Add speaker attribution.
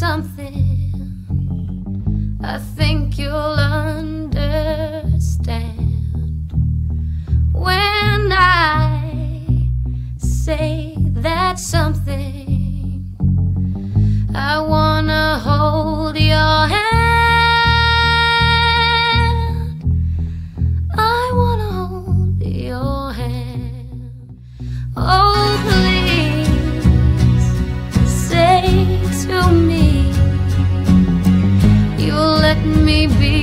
Speaker 1: something I think you'll understand. When I say that something I wanna hold your hand. I wanna hold your hand. Oh Maybe.